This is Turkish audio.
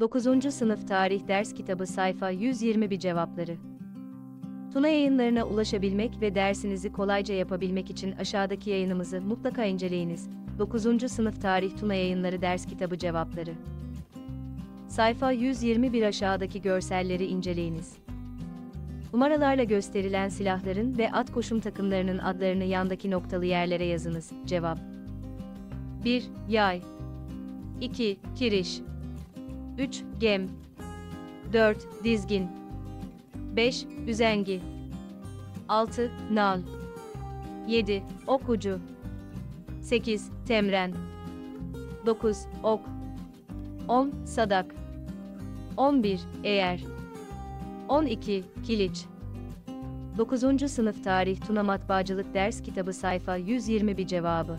9. Sınıf Tarih Ders Kitabı Sayfa 121 Cevapları Tuna yayınlarına ulaşabilmek ve dersinizi kolayca yapabilmek için aşağıdaki yayınımızı mutlaka inceleyiniz. 9. Sınıf Tarih Tuna Yayınları Ders Kitabı Cevapları Sayfa 121 aşağıdaki görselleri inceleyiniz. Numaralarla gösterilen silahların ve at koşum takımlarının adlarını yandaki noktalı yerlere yazınız. Cevap 1. Yay 2. Kiriş 3. Gem 4. Dizgin 5. Üzengi 6. Nal 7. Ok ucu 8. Temren 9. Ok 10. Sadak 11. Eğer 12. Kiliç 9. Sınıf Tarih Tuna Matbaacılık Ders Kitabı Sayfa 121 Cevabı